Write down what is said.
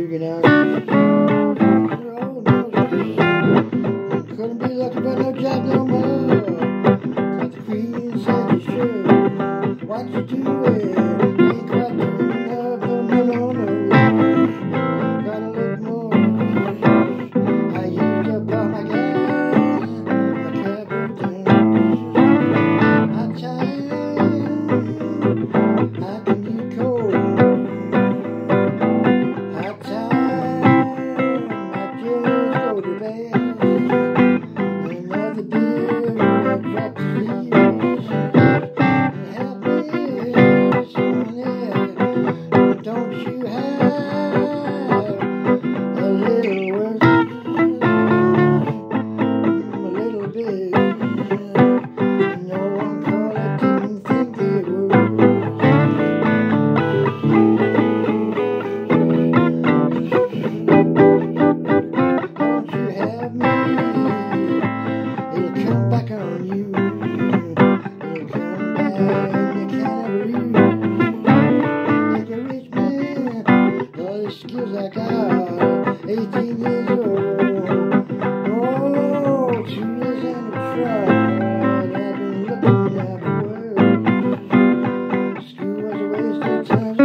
You know, couldn't be lucky about no job no more. Got the queen inside you shirt, What you do years I got 18 years old. Oh, two years a. I've been looking at the world. School was a waste of time.